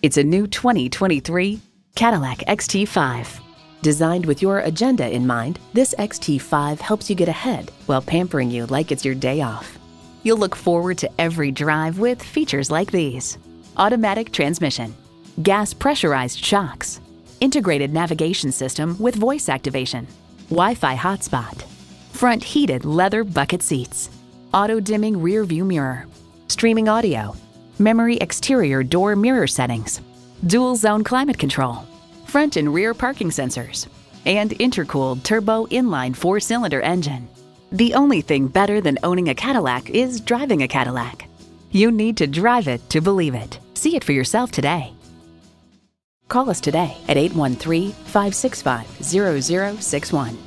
It's a new 2023 Cadillac XT5. Designed with your agenda in mind, this XT5 helps you get ahead while pampering you like it's your day off. You'll look forward to every drive with features like these automatic transmission, gas pressurized shocks, integrated navigation system with voice activation, Wi Fi hotspot, front heated leather bucket seats, auto dimming rear view mirror, streaming audio, memory exterior door mirror settings, dual zone climate control, front and rear parking sensors, and intercooled turbo inline four cylinder engine. The only thing better than owning a Cadillac is driving a Cadillac. You need to drive it to believe it. See it for yourself today. Call us today at 813 565 0061.